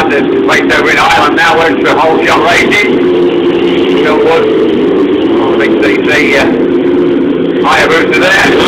yard, the place over in Ireland now went the whole shot racing. Still wood. Big CC, uh, Hayabusa there.